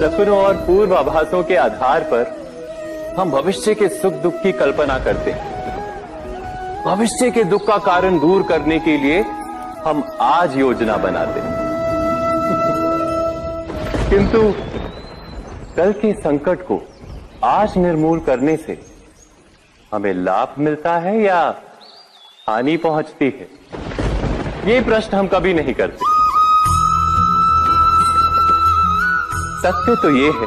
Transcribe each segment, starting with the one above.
सपनों और पूर्वाभासों के आधार पर हम भविष्य के सुख दुख की कल्पना करते हैं। भविष्य के दुख का कारण दूर करने के लिए हम आज योजना बनाते हैं। किंतु कल के संकट को आज निर्मूल करने से हमें लाभ मिलता है या हानि पहुँचती है? ये प्रश्न हम कभी नहीं करते। सत्य तो ये है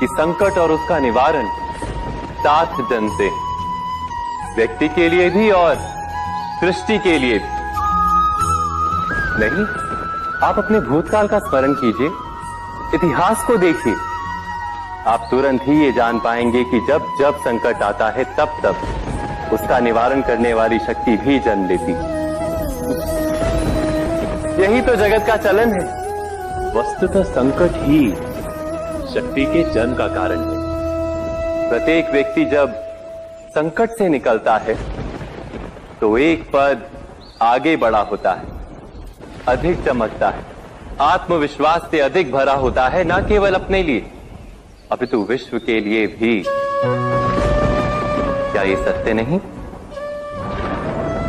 कि संकट और उसका निवारण सात जन से व्यक्ति के लिए भी और सृष्टि के लिए भी। नहीं, आप अपने भूतकाल का स्मरण कीजिए, इतिहास को देखिए। आप तुरंत ही ये जान पाएँगे कि जब जब संकट आता है, तब तब उसका निवारण करने वाली शक्ति भी जन्म लेती। यही तो जगत का चलन है। वस्तुतः संकट ही शक्ति के जन्म का कारण है। प्रत्येक व्यक्ति जब संकट से निकलता है तो एक पद आगे बढ़ा होता है, अधिक चमकता है। आत्मविश्वास से अधिक भरा होता है, न केवल अपने लिए, अपितु विश्व के लिए भी। क्या ये सत्य नहीं?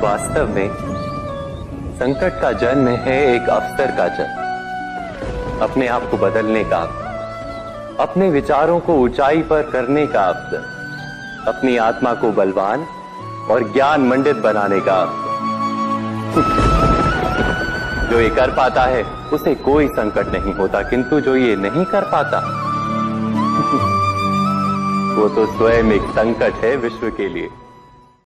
वास्तव में संकट का जन्म है एक अवसर का जन्म। अपने आप को बदलने का अपने विचारों को ऊंचाई पर करने का अवसर अपनी आत्मा को बलवान और ज्ञान मंडित बनाने का अवसर जो ये कर पाता है, उसे कोई संकट नहीं होता, किंतु जो ये नहीं कर पाता, वो तो स्वयं एक संकट है विश्व के लिए।